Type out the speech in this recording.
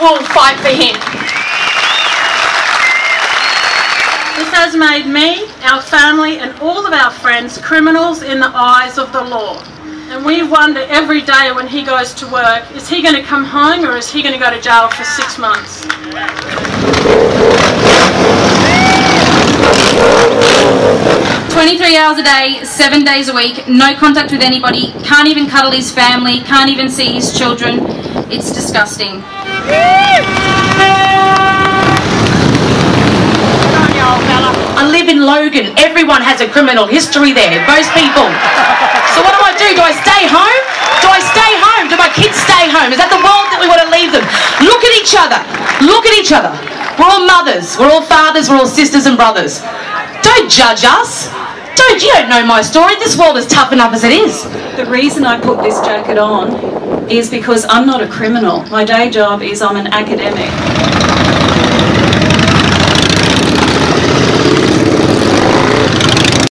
will fight for him. This has made me, our family and all of our friends criminals in the eyes of the law. And we wonder every day when he goes to work, is he going to come home or is he going to go to jail for six months? Twenty-three hours a day, seven days a week, no contact with anybody, can't even cuddle his family, can't even see his children, it's disgusting. I live in Logan. Everyone has a criminal history there. Most people. So what do I do? Do I stay home? Do I stay home? Do my kids stay home? Is that the world that we want to leave them? Look at each other. Look at each other. We're all mothers. We're all fathers. We're all sisters and brothers. Don't judge us. Don't you don't know my story. This world is tough enough as it is. The reason I put this jacket on is because I'm not a criminal. My day job is I'm an academic.